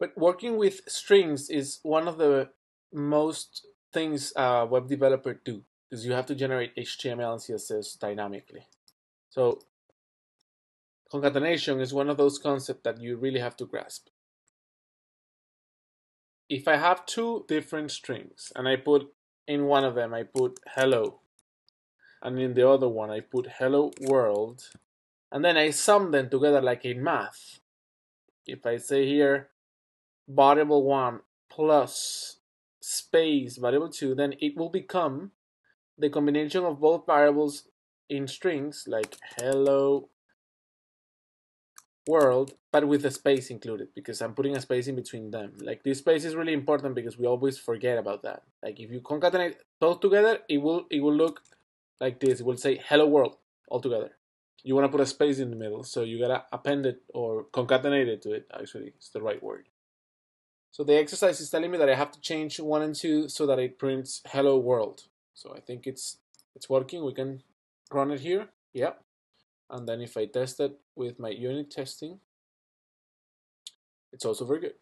But working with strings is one of the most things a web developer do because you have to generate HTML and CSS dynamically. So concatenation is one of those concepts that you really have to grasp. If I have two different strings and I put in one of them I put hello and in the other one I put hello world and then I sum them together like in math. If I say here variable 1 plus space variable 2 then it will become the combination of both variables in strings like hello world but with a space included because I'm putting a space in between them. Like this space is really important because we always forget about that. Like if you concatenate both together it will it will look like this. It will say hello world all together you want to put a space in the middle so you gotta append it or concatenate it to it actually it's the right word so the exercise is telling me that I have to change 1 and 2 so that it prints hello world. So I think it's it's working. We can run it here. Yep. And then if I test it with my unit testing, it's also very good.